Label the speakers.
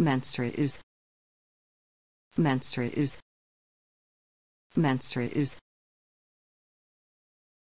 Speaker 1: menstrues menstrues menstrues